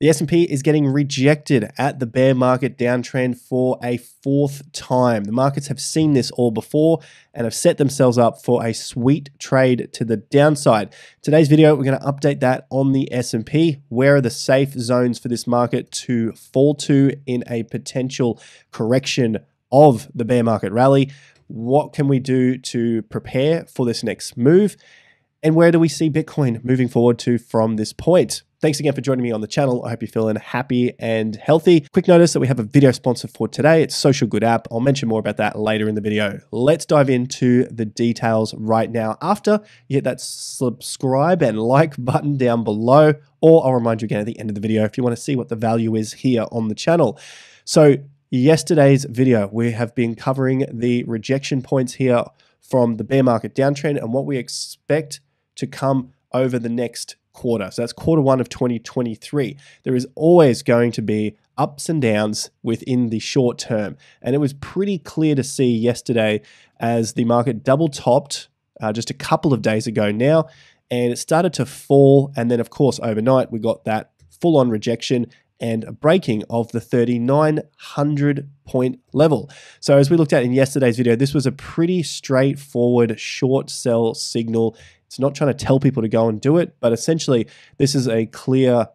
The S&P is getting rejected at the bear market downtrend for a fourth time. The markets have seen this all before and have set themselves up for a sweet trade to the downside. Today's video, we're going to update that on the S&P. Where are the safe zones for this market to fall to in a potential correction of the bear market rally? What can we do to prepare for this next move? And where do we see Bitcoin moving forward to from this point? Thanks again for joining me on the channel. I hope you're feeling happy and healthy. Quick notice that we have a video sponsor for today. It's Social Good App. I'll mention more about that later in the video. Let's dive into the details right now after you hit that subscribe and like button down below, or I'll remind you again at the end of the video if you want to see what the value is here on the channel. So yesterday's video, we have been covering the rejection points here from the bear market downtrend and what we expect to come over the next quarter. So that's quarter one of 2023. There is always going to be ups and downs within the short term. And it was pretty clear to see yesterday as the market double topped uh, just a couple of days ago now. And it started to fall. And then, of course, overnight, we got that full on rejection and a breaking of the 3900 point level. So as we looked at in yesterday's video, this was a pretty straightforward short sell signal it's not trying to tell people to go and do it, but essentially, this is a clear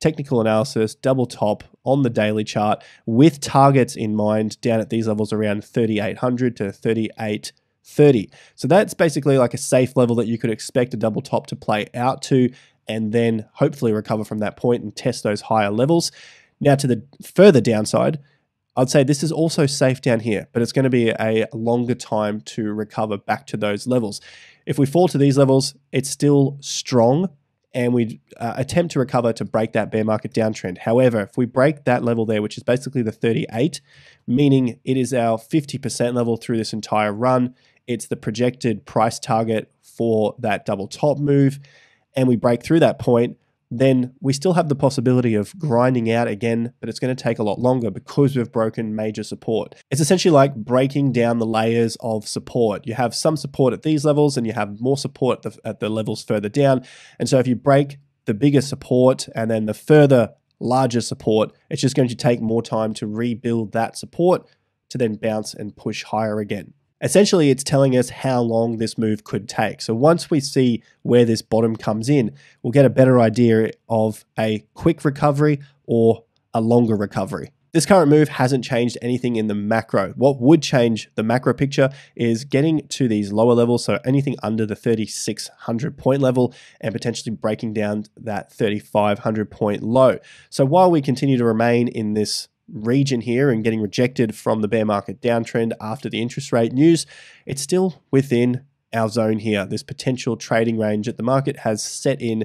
technical analysis, double top on the daily chart with targets in mind down at these levels around 3,800 to 3,830. So that's basically like a safe level that you could expect a double top to play out to and then hopefully recover from that point and test those higher levels. Now, to the further downside, I'd say this is also safe down here, but it's going to be a longer time to recover back to those levels. If we fall to these levels, it's still strong and we uh, attempt to recover to break that bear market downtrend. However, if we break that level there, which is basically the 38, meaning it is our 50% level through this entire run, it's the projected price target for that double top move, and we break through that point, then we still have the possibility of grinding out again, but it's going to take a lot longer because we've broken major support. It's essentially like breaking down the layers of support. You have some support at these levels and you have more support at the, at the levels further down. And so if you break the bigger support and then the further larger support, it's just going to take more time to rebuild that support to then bounce and push higher again. Essentially, it's telling us how long this move could take. So once we see where this bottom comes in, we'll get a better idea of a quick recovery or a longer recovery. This current move hasn't changed anything in the macro. What would change the macro picture is getting to these lower levels, so anything under the 3600 point level and potentially breaking down that 3500 point low. So while we continue to remain in this region here and getting rejected from the bear market downtrend after the interest rate news, it's still within our zone here. This potential trading range that the market has set in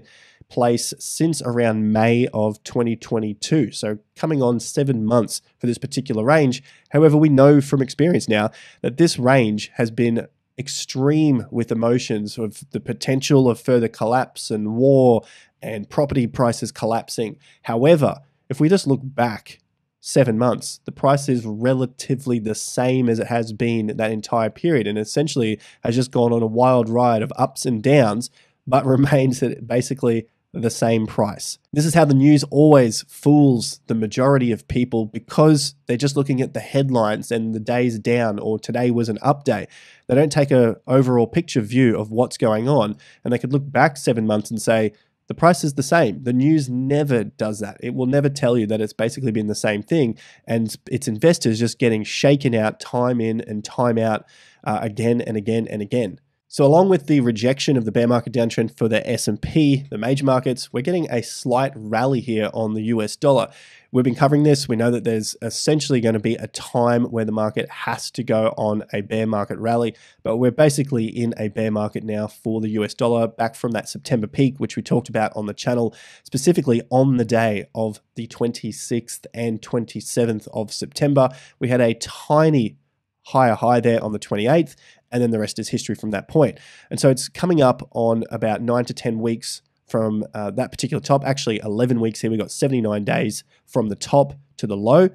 place since around May of 2022. So coming on seven months for this particular range. However, we know from experience now that this range has been extreme with emotions of the potential of further collapse and war and property prices collapsing. However, if we just look back seven months, the price is relatively the same as it has been that entire period and essentially has just gone on a wild ride of ups and downs, but remains at basically the same price. This is how the news always fools the majority of people because they're just looking at the headlines and the days down or today was an update. They don't take a overall picture view of what's going on and they could look back 7 months and say the price is the same. The news never does that. It will never tell you that it's basically been the same thing, and its investors just getting shaken out time in and time out uh, again and again and again. So along with the rejection of the bear market downtrend for the S&P, the major markets, we're getting a slight rally here on the US dollar. We've been covering this. We know that there's essentially going to be a time where the market has to go on a bear market rally, but we're basically in a bear market now for the US dollar back from that September peak, which we talked about on the channel, specifically on the day of the 26th and 27th of September. We had a tiny higher high there on the 28th, and then the rest is history from that point. And so it's coming up on about nine to 10 weeks from uh, that particular top. Actually, 11 weeks here. We got 79 days from the top to the low.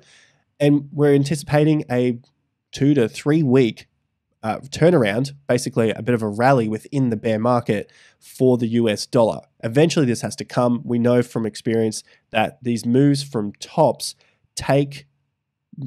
And we're anticipating a two to three week uh, turnaround, basically a bit of a rally within the bear market for the US dollar. Eventually, this has to come. We know from experience that these moves from tops take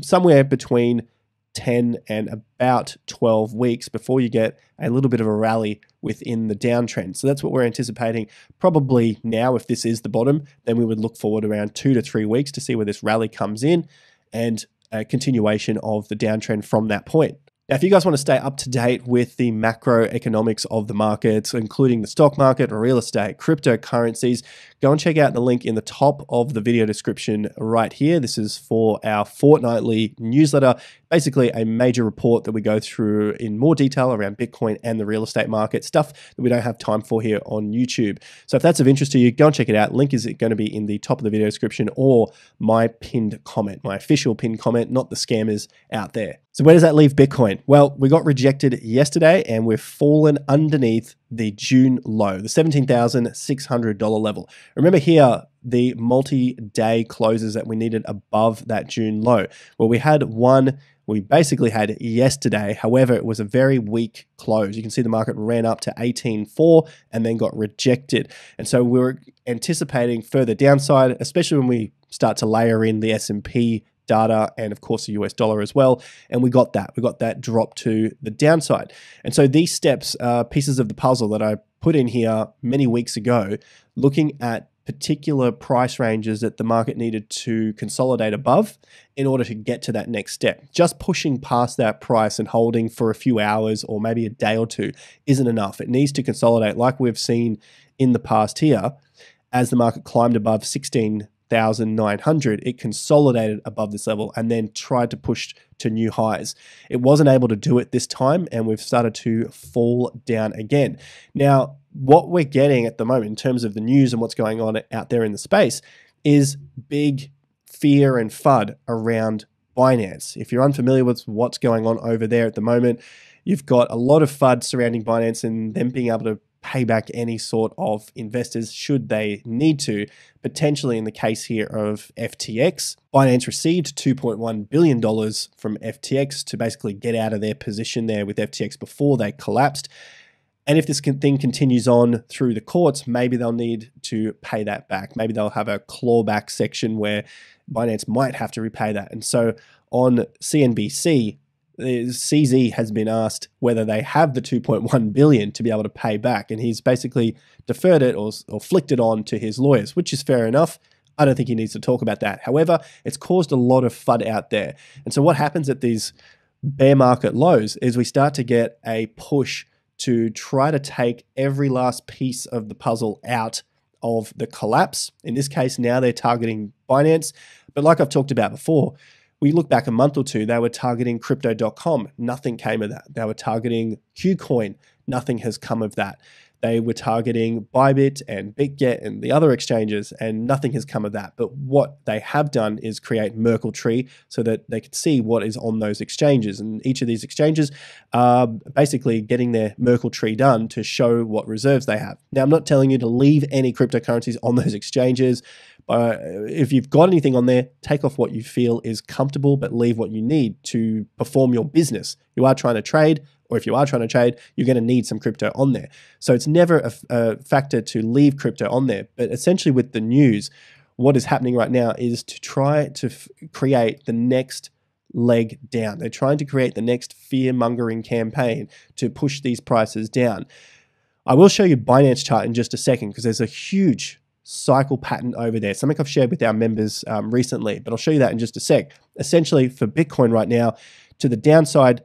somewhere between 10 and about 12 weeks before you get a little bit of a rally within the downtrend. So that's what we're anticipating. Probably now, if this is the bottom, then we would look forward around two to three weeks to see where this rally comes in and a continuation of the downtrend from that point. Now, if you guys want to stay up to date with the macroeconomics of the markets, including the stock market, real estate, cryptocurrencies, go and check out the link in the top of the video description right here. This is for our fortnightly newsletter, basically a major report that we go through in more detail around Bitcoin and the real estate market, stuff that we don't have time for here on YouTube. So if that's of interest to you, go and check it out. Link is going to be in the top of the video description or my pinned comment, my official pinned comment, not the scammers out there. So where does that leave Bitcoin? Well, we got rejected yesterday and we've fallen underneath the June low, the $17,600 level. Remember here, the multi-day closes that we needed above that June low. Well, we had one we basically had yesterday. However, it was a very weak close. You can see the market ran up to 18.4 and then got rejected. And so we were anticipating further downside, especially when we start to layer in the S&P data and of course the US dollar as well. And we got that. We got that drop to the downside. And so these steps are pieces of the puzzle that I put in here many weeks ago, looking at particular price ranges that the market needed to consolidate above in order to get to that next step. Just pushing past that price and holding for a few hours or maybe a day or two isn't enough. It needs to consolidate like we've seen in the past here as the market climbed above 16 1,900, it consolidated above this level and then tried to push to new highs. It wasn't able to do it this time, and we've started to fall down again. Now, what we're getting at the moment in terms of the news and what's going on out there in the space is big fear and FUD around Binance. If you're unfamiliar with what's going on over there at the moment, you've got a lot of FUD surrounding Binance and them being able to pay back any sort of investors should they need to. Potentially, in the case here of FTX, Binance received $2.1 billion from FTX to basically get out of their position there with FTX before they collapsed. And if this thing continues on through the courts, maybe they'll need to pay that back. Maybe they'll have a clawback section where Binance might have to repay that. And so on CNBC, CZ has been asked whether they have the 2.1 billion to be able to pay back, and he's basically deferred it or, or flicked it on to his lawyers, which is fair enough. I don't think he needs to talk about that. However, it's caused a lot of FUD out there. And so what happens at these bear market lows is we start to get a push to try to take every last piece of the puzzle out of the collapse. In this case, now they're targeting Binance. But like I've talked about before, we look back a month or two, they were targeting crypto.com. Nothing came of that. They were targeting KuCoin. Nothing has come of that. They were targeting Bybit and BitGet and the other exchanges, and nothing has come of that. But what they have done is create Merkle Tree so that they could see what is on those exchanges. And each of these exchanges are basically getting their Merkle Tree done to show what reserves they have. Now, I'm not telling you to leave any cryptocurrencies on those exchanges. Uh, if you've got anything on there, take off what you feel is comfortable, but leave what you need to perform your business. You are trying to trade, or if you are trying to trade, you're going to need some crypto on there. So it's never a, a factor to leave crypto on there. But essentially, with the news, what is happening right now is to try to f- create the next leg down. They're trying to create the next fear mongering campaign to push these prices down. I will show you Binance chart in just a second because there's a huge cycle pattern over there. Something I've shared with our members um, recently, but I'll show you that in just a sec. Essentially, for Bitcoin right now, to the downside,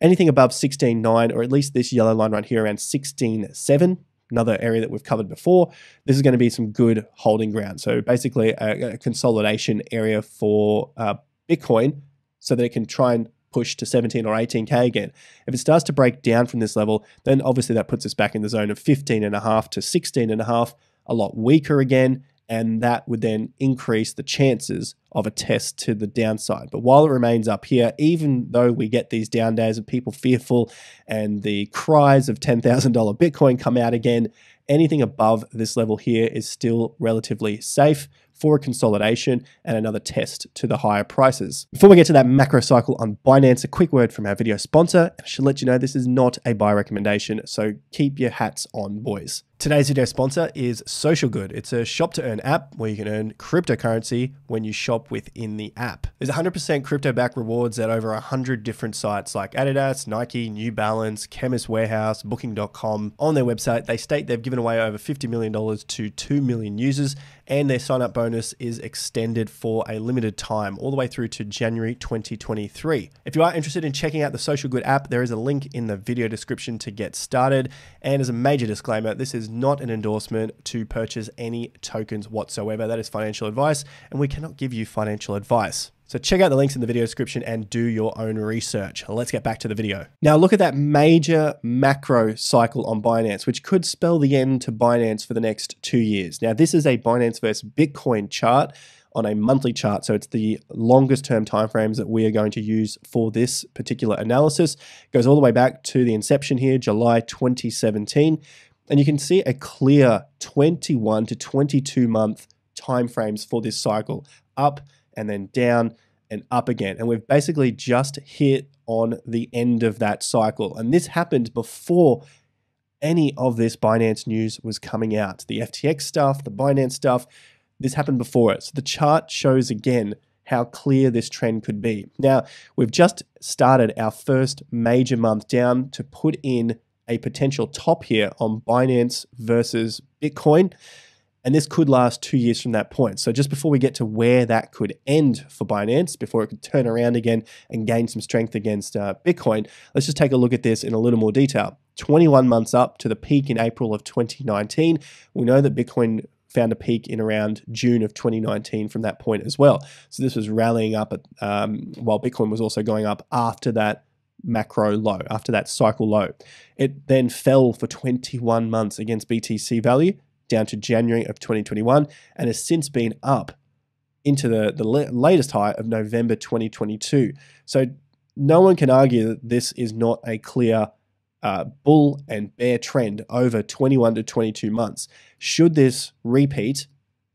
anything above 16.9, or at least this yellow line right here around 16.7, another area that we've covered before, this is going to be some good holding ground. So basically, a, a consolidation area for uh, Bitcoin so that it can try and push to 17 or 18k again. If it starts to break down from this level, then obviously that puts us back in the zone of 15 and a half to 16 and a half a lot weaker again, and that would then increase the chances of a test to the downside. But while it remains up here, even though we get these down days of people fearful and the cries of $10,000 Bitcoin come out again, anything above this level here is still relatively safe for a consolidation and another test to the higher prices. Before we get to that macro cycle on Binance, a quick word from our video sponsor. I should let you know this is not a buy recommendation, so keep your hats on, boys. Today's video sponsor is Social Good. It's a shop to earn app where you can earn cryptocurrency when you shop within the app. There's 100% crypto back rewards at over 100 different sites like Adidas, Nike, New Balance, Chemist Warehouse, Booking.com. On their website, they state they've given away over $50 million to 2 million users and their sign up bonus is extended for a limited time all the way through to January 2023. If you are interested in checking out the Social Good app, there is a link in the video description to get started. And as a major disclaimer, this is not an endorsement to purchase any tokens whatsoever. That is financial advice, and we cannot give you financial advice. So check out the links in the video description and do your own research. Let's get back to the video. Now look at that major macro cycle on Binance, which could spell the end to Binance for the next two years. Now this is a Binance versus Bitcoin chart on a monthly chart. So it's the longest term timeframes that we are going to use for this particular analysis. It goes all the way back to the inception here, July 2017. And you can see a clear 21 to 22 month timeframes for this cycle, up and then down and up again. And we've basically just hit on the end of that cycle. And this happened before any of this Binance news was coming out. The FTX stuff, the Binance stuff, this happened before it. So the chart shows again how clear this trend could be. Now, we've just started our first major month down to put in a potential top here on Binance versus Bitcoin. And this could last two years from that point. So just before we get to where that could end for Binance, before it could turn around again and gain some strength against uh, Bitcoin, let's just take a look at this in a little more detail. 21 months up to the peak in April of 2019. We know that Bitcoin found a peak in around June of 2019 from that point as well. So this was rallying up at, um, while Bitcoin was also going up after that macro low, after that cycle low. It then fell for 21 months against BTC value down to January of 2021 and has since been up into the, the latest high of November 2022. So no one can argue that this is not a clear uh, bull and bear trend over 21 to 22 months. Should this repeat,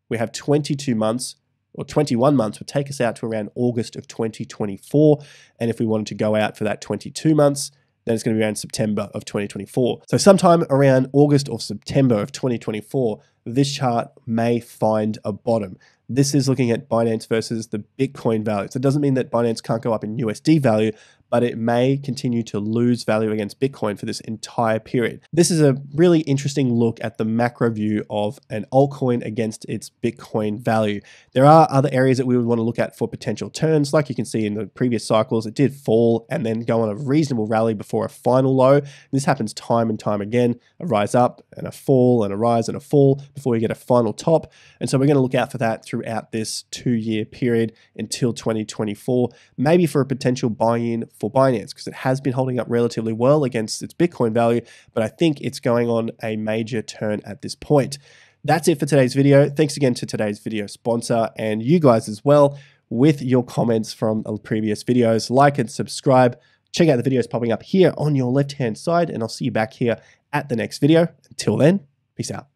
we have 22 months or 21 months would take us out to around August of 2024. And if we wanted to go out for that 22 months, then it's going to be around September of 2024. So, sometime around August or September of 2024, this chart may find a bottom. This is looking at Binance versus the Bitcoin value. So, it doesn't mean that Binance can't go up in USD value, but it may continue to lose value against Bitcoin for this entire period. This is a really interesting look at the macro view of an altcoin against its Bitcoin value. There are other areas that we would want to look at for potential turns. Like you can see in the previous cycles, it did fall and then go on a reasonable rally before a final low. This happens time and time again a rise up and a fall and a rise and a fall before you get a final top. And so we're going to look out for that throughout this two year period until 2024, maybe for a potential buy in for Binance because it has been holding up relatively well against its Bitcoin value, but I think it's going on a major turn at this point. That's it for today's video. Thanks again to today's video sponsor and you guys as well with your comments from the previous videos. Like and subscribe. Check out the videos popping up here on your left hand side, and I'll see you back here at the next video. Until then, peace out.